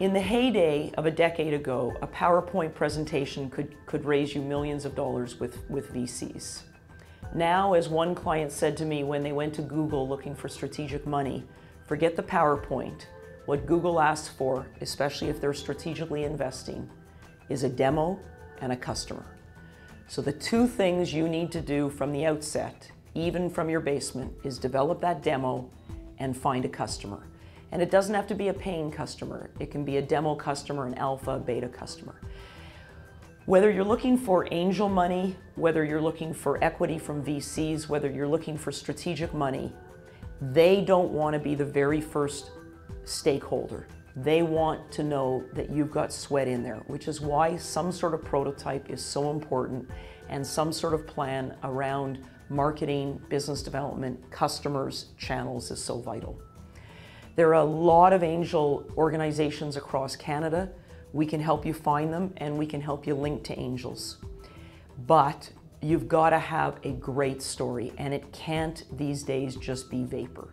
In the heyday of a decade ago, a PowerPoint presentation could, could raise you millions of dollars with, with VCs. Now, as one client said to me when they went to Google looking for strategic money, forget the PowerPoint. What Google asks for, especially if they're strategically investing, is a demo and a customer. So the two things you need to do from the outset, even from your basement, is develop that demo and find a customer. And it doesn't have to be a paying customer. It can be a demo customer, an alpha, beta customer. Whether you're looking for angel money, whether you're looking for equity from VCs, whether you're looking for strategic money, they don't want to be the very first stakeholder. They want to know that you've got sweat in there, which is why some sort of prototype is so important and some sort of plan around marketing, business development, customers, channels is so vital. There are a lot of angel organizations across Canada. We can help you find them and we can help you link to angels. But you've got to have a great story and it can't these days just be vapor.